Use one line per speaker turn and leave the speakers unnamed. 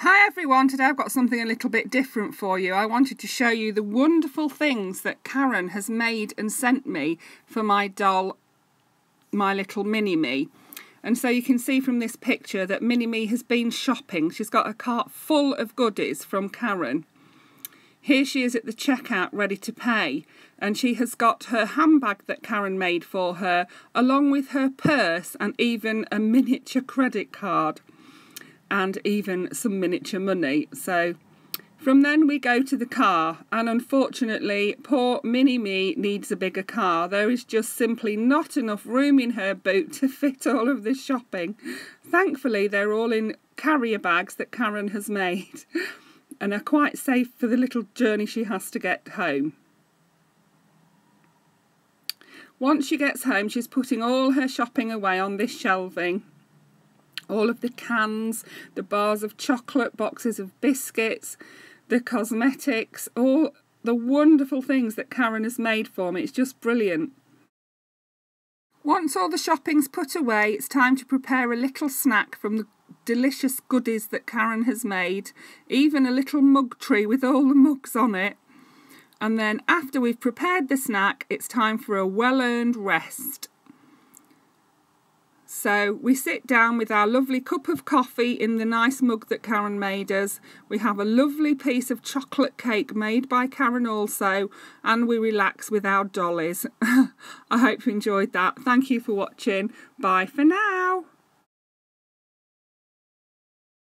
Hi everyone, today I've got something a little bit different for you. I wanted to show you the wonderful things that Karen has made and sent me for my doll, my little Mini-Me. And so you can see from this picture that Mini-Me has been shopping. She's got a cart full of goodies from Karen. Here she is at the checkout ready to pay and she has got her handbag that Karen made for her along with her purse and even a miniature credit card and even some miniature money. So from then we go to the car and unfortunately poor mini me needs a bigger car. There is just simply not enough room in her boot to fit all of this shopping. Thankfully they're all in carrier bags that Karen has made and are quite safe for the little journey she has to get home. Once she gets home she's putting all her shopping away on this shelving all of the cans, the bars of chocolate, boxes of biscuits, the cosmetics, all the wonderful things that Karen has made for me. It's just brilliant. Once all the shopping's put away, it's time to prepare a little snack from the delicious goodies that Karen has made, even a little mug tree with all the mugs on it. And then after we've prepared the snack, it's time for a well-earned rest. So we sit down with our lovely cup of coffee in the nice mug that Karen made us. We have a lovely piece of chocolate cake made by Karen also, and we relax with our dollies. I hope you enjoyed that. Thank you for watching. Bye for now.